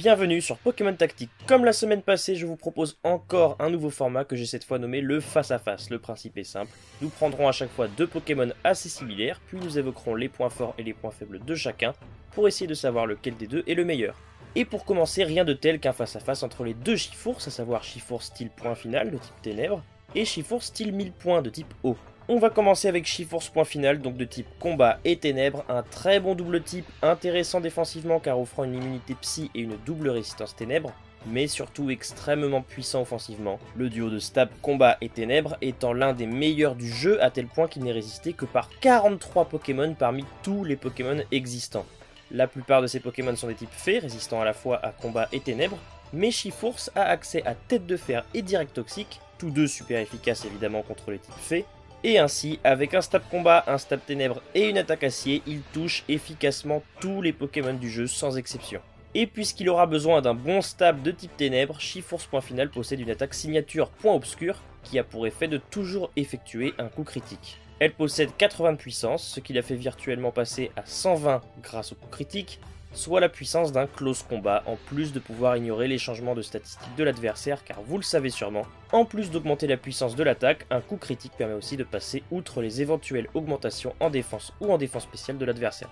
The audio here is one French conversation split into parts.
bienvenue sur Pokémon Tactique. Comme la semaine passée, je vous propose encore un nouveau format que j'ai cette fois nommé le face à face. Le principe est simple, nous prendrons à chaque fois deux Pokémon assez similaires, puis nous évoquerons les points forts et les points faibles de chacun, pour essayer de savoir lequel des deux est le meilleur. Et pour commencer, rien de tel qu'un face à face entre les deux Chifours, à savoir Chifour style point final de type ténèbres, et Chifour style 1000 points de type eau. On va commencer avec Chiforce point final, donc de type combat et ténèbres, un très bon double type, intéressant défensivement car offrant une immunité psy et une double résistance ténèbres, mais surtout extrêmement puissant offensivement, le duo de stab combat et ténèbres étant l'un des meilleurs du jeu à tel point qu'il n'est résisté que par 43 Pokémon parmi tous les Pokémon existants. La plupart de ces Pokémon sont des types fées, résistant à la fois à combat et ténèbres, mais Chiforce a accès à tête de fer et direct toxique, tous deux super efficaces évidemment contre les types fées, et ainsi, avec un stab combat, un stab ténèbres et une attaque acier, il touche efficacement tous les Pokémon du jeu sans exception. Et puisqu'il aura besoin d'un bon stab de type ténèbres, Chiforce Point Final possède une attaque signature Point Obscur qui a pour effet de toujours effectuer un coup critique. Elle possède 80 de puissance, ce qui la fait virtuellement passer à 120 grâce au coup critique, soit la puissance d'un close combat, en plus de pouvoir ignorer les changements de statistiques de l'adversaire, car vous le savez sûrement, en plus d'augmenter la puissance de l'attaque, un coup critique permet aussi de passer outre les éventuelles augmentations en défense ou en défense spéciale de l'adversaire.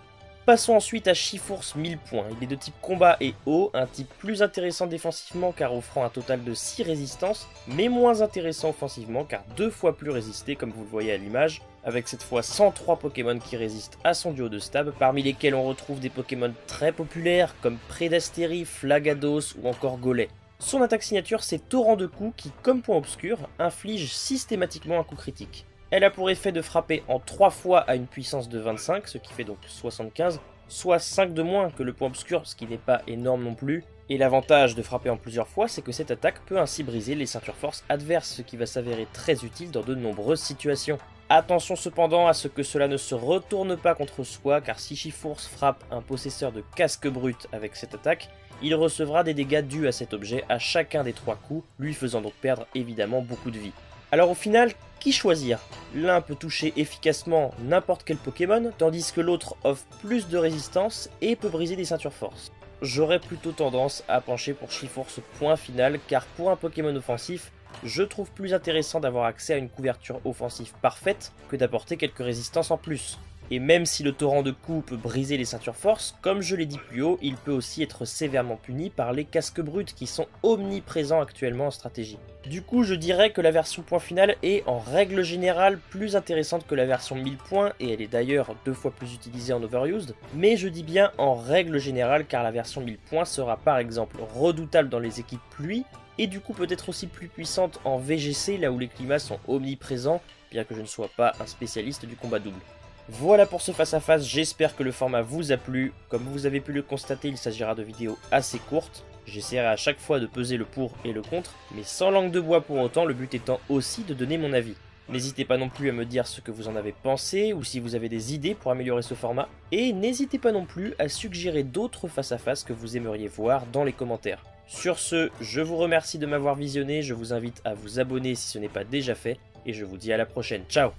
Passons ensuite à Chiforce 1000 points. Il est de type combat et haut, un type plus intéressant défensivement car offrant un total de 6 résistances, mais moins intéressant offensivement car deux fois plus résisté comme vous le voyez à l'image, avec cette fois 103 Pokémon qui résistent à son duo de stab, parmi lesquels on retrouve des Pokémon très populaires comme Predasteri, Flagados ou encore Golet. Son attaque signature c'est Torrent de coups qui, comme point obscur, inflige systématiquement un coup critique. Elle a pour effet de frapper en 3 fois à une puissance de 25, ce qui fait donc 75, soit 5 de moins que le point obscur, ce qui n'est pas énorme non plus. Et l'avantage de frapper en plusieurs fois, c'est que cette attaque peut ainsi briser les ceintures force adverses, ce qui va s'avérer très utile dans de nombreuses situations. Attention cependant à ce que cela ne se retourne pas contre soi, car si Chiforce frappe un possesseur de casque brut avec cette attaque, il recevra des dégâts dus à cet objet à chacun des trois coups, lui faisant donc perdre évidemment beaucoup de vie. Alors au final, qui choisir? L'un peut toucher efficacement n'importe quel Pokémon, tandis que l'autre offre plus de résistance et peut briser des ceintures force. J'aurais plutôt tendance à pencher pour Chiforce point final, car pour un Pokémon offensif, je trouve plus intéressant d'avoir accès à une couverture offensive parfaite que d'apporter quelques résistances en plus. Et même si le torrent de coups peut briser les ceintures force, comme je l'ai dit plus haut, il peut aussi être sévèrement puni par les casques bruts qui sont omniprésents actuellement en stratégie. Du coup, je dirais que la version point final est en règle générale plus intéressante que la version 1000 points, et elle est d'ailleurs deux fois plus utilisée en overused, mais je dis bien en règle générale car la version 1000 points sera par exemple redoutable dans les équipes pluie, et du coup peut-être aussi plus puissante en VGC là où les climats sont omniprésents, bien que je ne sois pas un spécialiste du combat double. Voilà pour ce face à face, j'espère que le format vous a plu. Comme vous avez pu le constater, il s'agira de vidéos assez courtes. J'essaierai à chaque fois de peser le pour et le contre, mais sans langue de bois pour autant, le but étant aussi de donner mon avis. N'hésitez pas non plus à me dire ce que vous en avez pensé ou si vous avez des idées pour améliorer ce format. Et n'hésitez pas non plus à suggérer d'autres face à face que vous aimeriez voir dans les commentaires. Sur ce, je vous remercie de m'avoir visionné, je vous invite à vous abonner si ce n'est pas déjà fait, et je vous dis à la prochaine. Ciao